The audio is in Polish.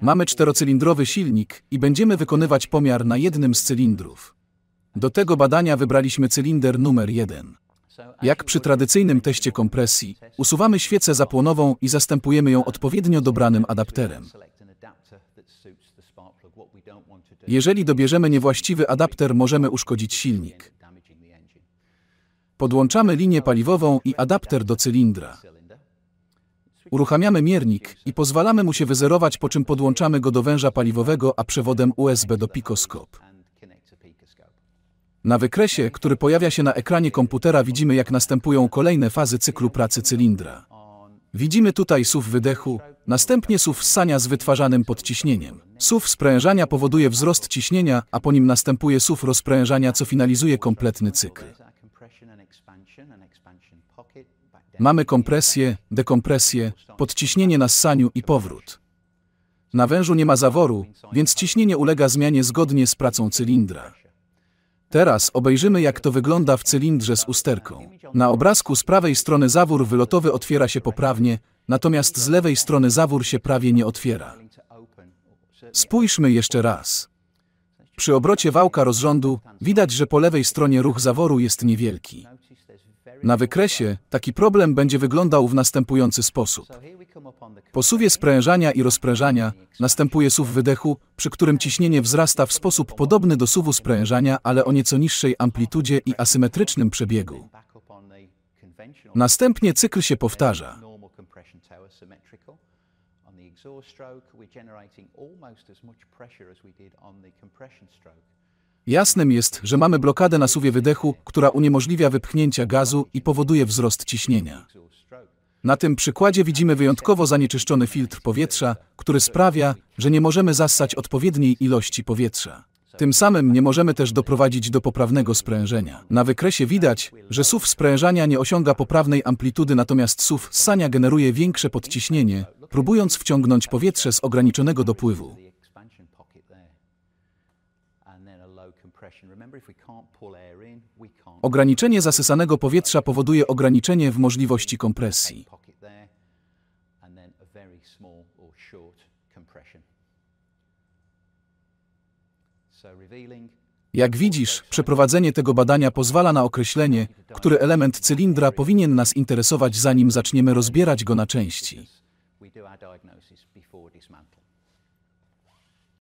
Mamy czterocylindrowy silnik i będziemy wykonywać pomiar na jednym z cylindrów. Do tego badania wybraliśmy cylinder numer 1. Jak przy tradycyjnym teście kompresji, usuwamy świecę zapłonową i zastępujemy ją odpowiednio dobranym adapterem. Jeżeli dobierzemy niewłaściwy adapter, możemy uszkodzić silnik. Podłączamy linię paliwową i adapter do cylindra. Uruchamiamy miernik i pozwalamy mu się wyzerować, po czym podłączamy go do węża paliwowego, a przewodem USB do pikoskop. Na wykresie, który pojawia się na ekranie komputera, widzimy, jak następują kolejne fazy cyklu pracy cylindra. Widzimy tutaj SUW wydechu, następnie SUW ssania z wytwarzanym podciśnieniem. SUW sprężania powoduje wzrost ciśnienia, a po nim następuje SUW rozprężania, co finalizuje kompletny cykl. Mamy kompresję, dekompresję, podciśnienie na ssaniu i powrót. Na wężu nie ma zaworu, więc ciśnienie ulega zmianie zgodnie z pracą cylindra. Teraz obejrzymy, jak to wygląda w cylindrze z usterką. Na obrazku z prawej strony zawór wylotowy otwiera się poprawnie, natomiast z lewej strony zawór się prawie nie otwiera. Spójrzmy jeszcze raz. Przy obrocie wałka rozrządu widać, że po lewej stronie ruch zaworu jest niewielki. Na wykresie taki problem będzie wyglądał w następujący sposób. Po suwie sprężania i rozprężania następuje suw wydechu, przy którym ciśnienie wzrasta w sposób podobny do suwu sprężania, ale o nieco niższej amplitudzie i asymetrycznym przebiegu. Następnie cykl się powtarza. Jasnym jest, że mamy blokadę na suwie wydechu, która uniemożliwia wypchnięcia gazu i powoduje wzrost ciśnienia. Na tym przykładzie widzimy wyjątkowo zanieczyszczony filtr powietrza, który sprawia, że nie możemy zassać odpowiedniej ilości powietrza. Tym samym nie możemy też doprowadzić do poprawnego sprężenia. Na wykresie widać, że SUW sprężania nie osiąga poprawnej amplitudy, natomiast SUW ssania generuje większe podciśnienie, próbując wciągnąć powietrze z ograniczonego dopływu. Ograniczenie zasysanego powietrza powoduje ograniczenie w możliwości kompresji. Jak widzisz, przeprowadzenie tego badania pozwala na określenie, który element cylindra powinien nas interesować, zanim zaczniemy rozbierać go na części. diagnosis before dismantling.